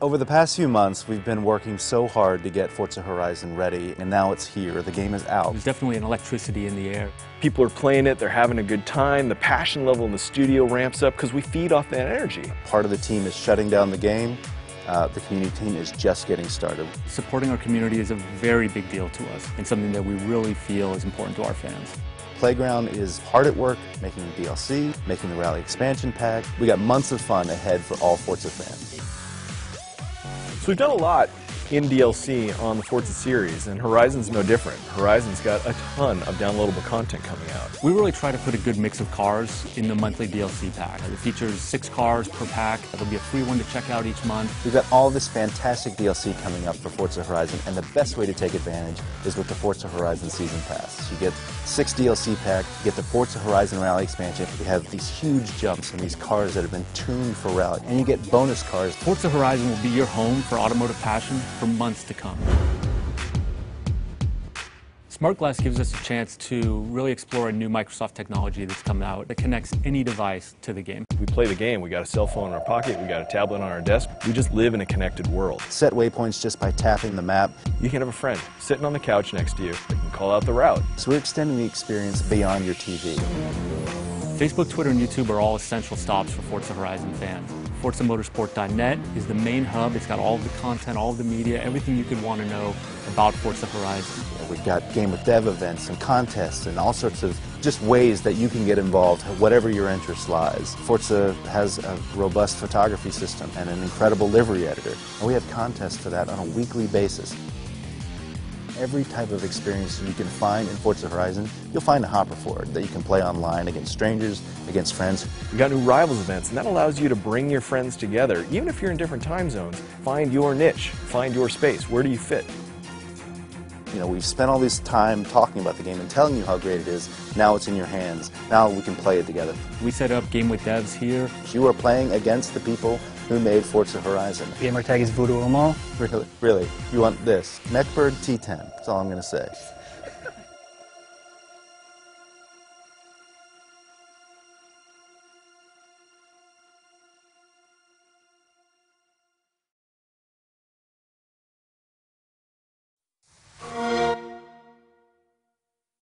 Over the past few months, we've been working so hard to get Forza Horizon ready, and now it's here. The game is out. There's definitely an electricity in the air. People are playing it, they're having a good time, the passion level in the studio ramps up because we feed off that energy. Part of the team is shutting down the game. Uh, the community team is just getting started. Supporting our community is a very big deal to us and something that we really feel is important to our fans. Playground is hard at work making the DLC, making the Rally expansion pack. We got months of fun ahead for all Forza fans. We've done a lot in DLC on the Forza series, and Horizon's no different. Horizon's got a ton of downloadable content coming out. We really try to put a good mix of cars in the monthly DLC pack. It features six cars per pack. It'll be a free one to check out each month. We've got all this fantastic DLC coming up for Forza Horizon, and the best way to take advantage is with the Forza Horizon Season Pass. You get six DLC packs, you get the Forza Horizon Rally expansion, you have these huge jumps and these cars that have been tuned for rally, and you get bonus cars. Forza Horizon will be your home for automotive passion for months to come. Smart Glass gives us a chance to really explore a new Microsoft technology that's come out that connects any device to the game. We play the game, we got a cell phone in our pocket, we got a tablet on our desk. We just live in a connected world. Set waypoints just by tapping the map. You can have a friend sitting on the couch next to you that can call out the route. So we're extending the experience beyond your TV. Facebook, Twitter, and YouTube are all essential stops for Forza Horizon fans. ForzaMotorsport.net is the main hub. It's got all the content, all the media, everything you could want to know about Forza Horizon. We've got Game with Dev events and contests and all sorts of just ways that you can get involved, whatever your interest lies. Forza has a robust photography system and an incredible livery editor, and we have contests for that on a weekly basis every type of experience you can find in Forza Horizon, you'll find a hopper for it that you can play online against strangers, against friends. We got new Rivals events, and that allows you to bring your friends together. Even if you're in different time zones, find your niche, find your space. Where do you fit? You know, we've spent all this time talking about the game and telling you how great it is. Now it's in your hands. Now we can play it together. We set up Game with Devs here. You are playing against the people who made Forza Horizon. Gamer tag is Voodoo Umo. Really, really. You want this. Neckbird T10. That's all I'm going to say.